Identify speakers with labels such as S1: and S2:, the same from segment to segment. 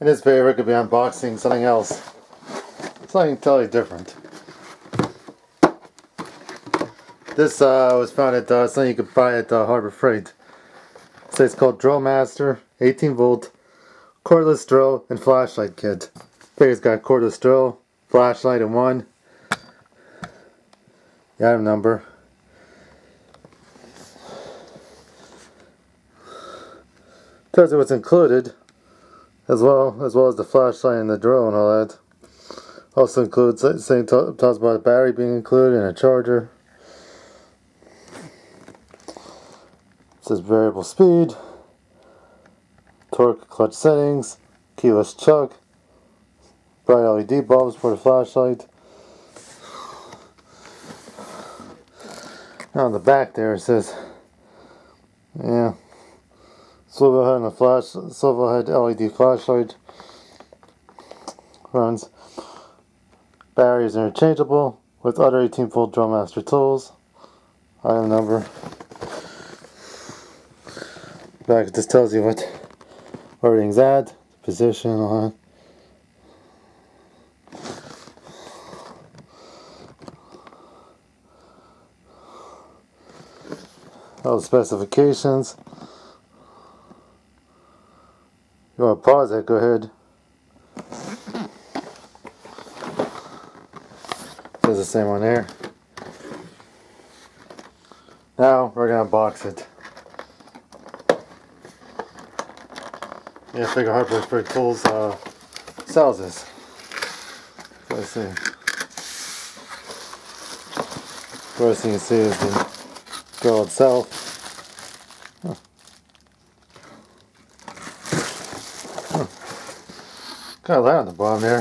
S1: In this video, we're going to be unboxing something else. Something totally different. This uh, was found at uh, something you could buy at uh, Harbor Freight. So it's called Drillmaster 18 volt cordless drill and flashlight kit. Here it's got cordless drill, flashlight in one. The item number. Tells you what's included as well as well as the flashlight and the drill and all that. Also includes uh, saying talks about the battery being included and a charger. It says variable speed, torque clutch settings, keyless chuck, bright LED bulbs for the flashlight. Now on the back there it says, yeah, Swivel head and a flash, swivel head LED flashlight. Runs. Batteries interchangeable with other 18 volt Drillmaster tools. Item number. Back just tells you what everything's at, position on. All the specifications. You want to pause it, go ahead. There's the same one there. Now we're gonna box it. Yeah, Figure Harbor Freight Tools uh, sells this. Let's see. First thing you see is the girl itself. Got that on the bottom there.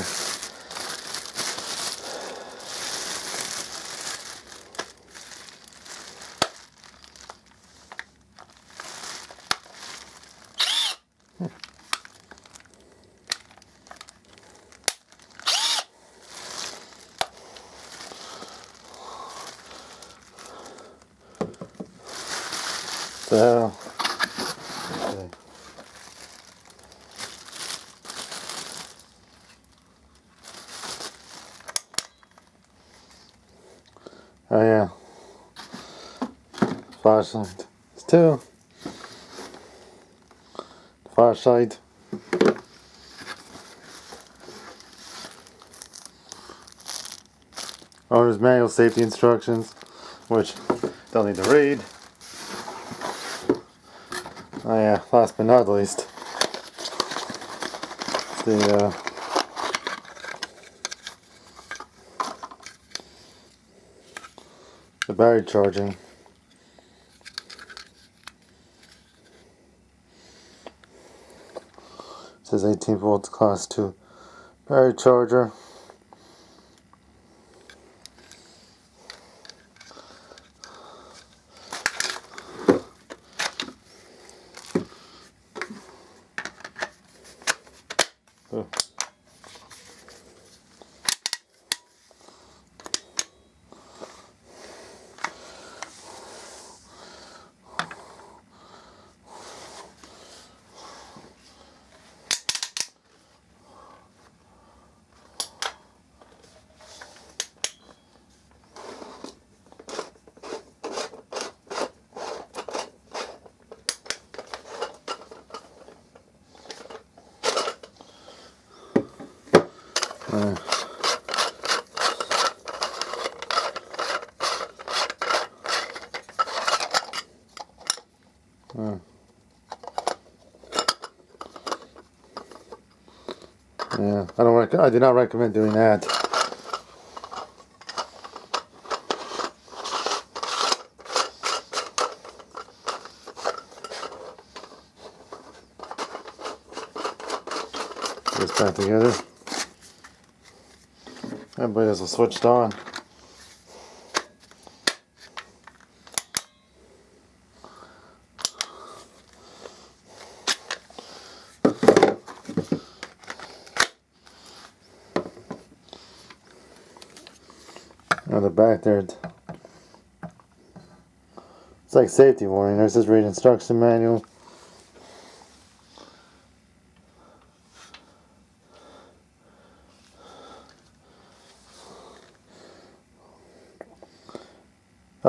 S1: Hmm. So, Oh yeah. Flashlight. It's two. Flashlight. Owner's manual safety instructions, which don't need to read. Oh yeah, last but not least, the uh, battery charging. It says 18 volts class 2 battery charger. Uh. Yeah, I don't. I do not recommend doing that. Put this back together. Has a switched on. Oh, on the back there, it's like safety warning. There's this read instruction manual.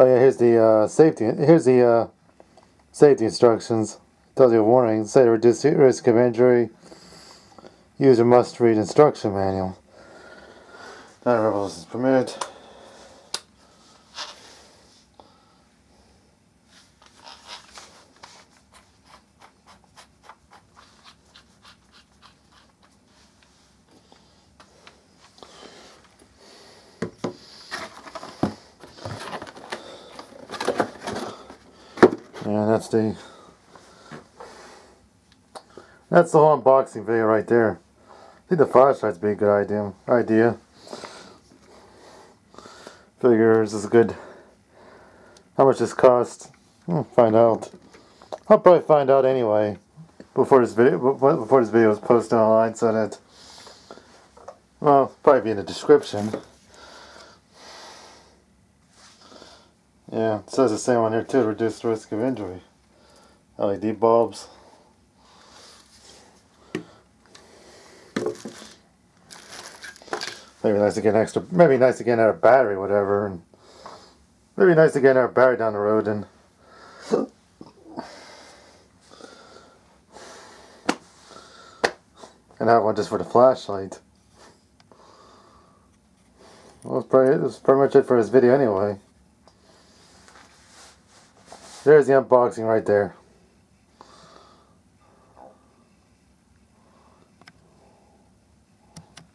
S1: The uh, safety. Here's the uh, safety instructions. Tells you a warning. Say to reduce the risk of injury. User must read instruction manual. Not rebels is permitted. That's the whole unboxing video right there. I think the flashlight's be a good idea. Idea. Figures is good. How much this cost? Hmm, find out. I'll probably find out anyway before this video before this video is posted online, so that well, probably be in the description. Yeah, it says the same on here too, reduce risk of injury. Oh, LED bulbs. Maybe nice to get an extra, maybe nice to get another battery, whatever. And maybe nice to get another battery down the road and and have one just for the flashlight. Well, that's pretty, that's pretty much it for this video anyway. There's the unboxing right there.